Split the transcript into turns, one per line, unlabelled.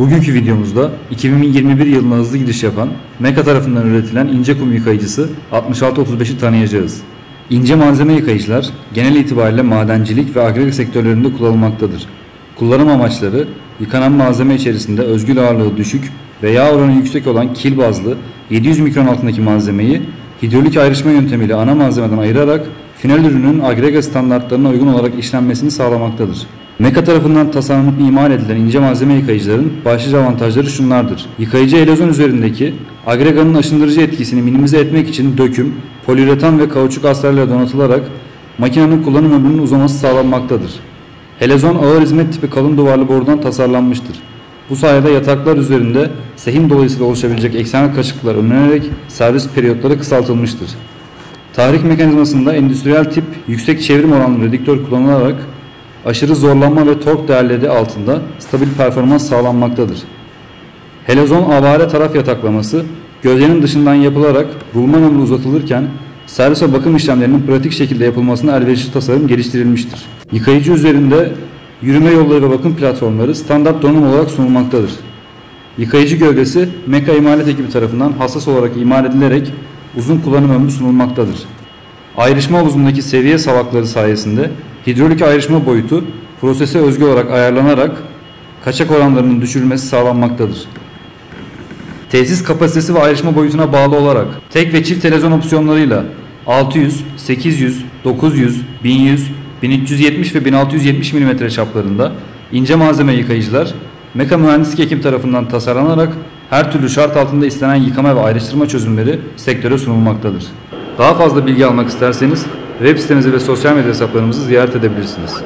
Bugünkü videomuzda 2021 yılına hızlı gidiş yapan Meka tarafından üretilen ince kum yıkayıcısı 6635'i tanıyacağız. İnce malzeme yıkayıcılar genel itibariyle madencilik ve agrega sektörlerinde kullanılmaktadır. Kullanım amaçları yıkanan malzeme içerisinde özgül ağırlığı düşük ve yağ oranı yüksek olan kil bazlı 700 mikron altındaki malzemeyi hidrolik ayrışma yöntemiyle ana malzemeden ayırarak final ürünün agrega standartlarına uygun olarak işlenmesini sağlamaktadır. Meka tarafından tasarlanıp imal edilen ince malzeme yıkayıcıların başlıca avantajları şunlardır. Yıkayıcı elozon üzerindeki agreganın aşındırıcı etkisini minimize etmek için döküm, poliüretan ve kauçuk astarlarla donatılarak makinenin kullanım ömrünün uzaması sağlanmaktadır. Helezon ağır hizmet tipi kalın duvarlı borudan tasarlanmıştır. Bu sayede yataklar üzerinde sehim dolayısıyla oluşabilecek eksenel kaçıklar önlenerek servis periyotları kısaltılmıştır. Tahrik mekanizmasında endüstriyel tip yüksek çevrim oranlı redüktör kullanılarak aşırı zorlanma ve tork değerleri altında stabil performans sağlanmaktadır. Helezon avare taraf yataklaması gövdenin dışından yapılarak rulman ömrü uzatılırken servis ve bakım işlemlerinin pratik şekilde yapılmasına elverişli tasarım geliştirilmiştir. Yıkayıcı üzerinde yürüme yolları ve bakım platformları standart donanım olarak sunulmaktadır. Yıkayıcı gövdesi Meka imalat ekibi tarafından hassas olarak imal edilerek uzun kullanım ömrü sunulmaktadır. Ayrışma havuzundaki seviye savakları sayesinde hidrolik ayrışma boyutu prosese özgü olarak ayarlanarak kaçak oranlarının düşürülmesi sağlanmaktadır. Tesis kapasitesi ve ayrışma boyutuna bağlı olarak tek ve çift televizyon opsiyonlarıyla 600, 800, 900, 1100, 1370 ve 1670 mm çaplarında ince malzeme yıkayıcılar Meka Mühendislik Ekim tarafından tasarlanarak her türlü şart altında istenen yıkama ve ayrıştırma çözümleri sektöre sunulmaktadır. Daha fazla bilgi almak isterseniz web sitemizi ve sosyal medya hesaplarımızı ziyaret edebilirsiniz.